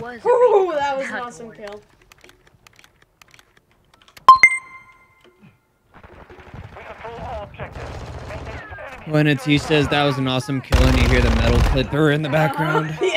was. Ooh, that was an awesome kill. When Astesh says that was an awesome kill and you hear the Medal clipper in the background.